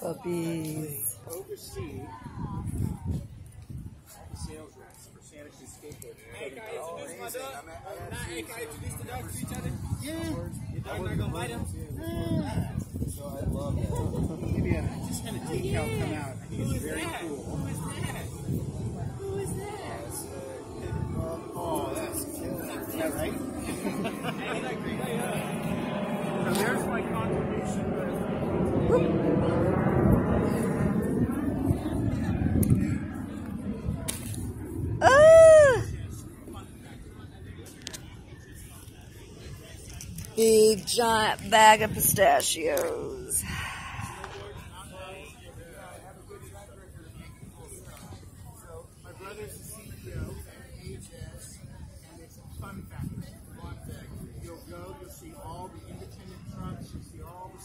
Puppies. Sales reps for Santa Skateboard. Hey, I introduce my dog? Nah, hey, I introduce the dogs to each other? Yeah. Your dog not gonna bite him? So I love that. Maybe I just had a decal come out. I think it's very cool. big giant bag of pistachios. You'll go, you'll see all the independent trucks, you'll see all the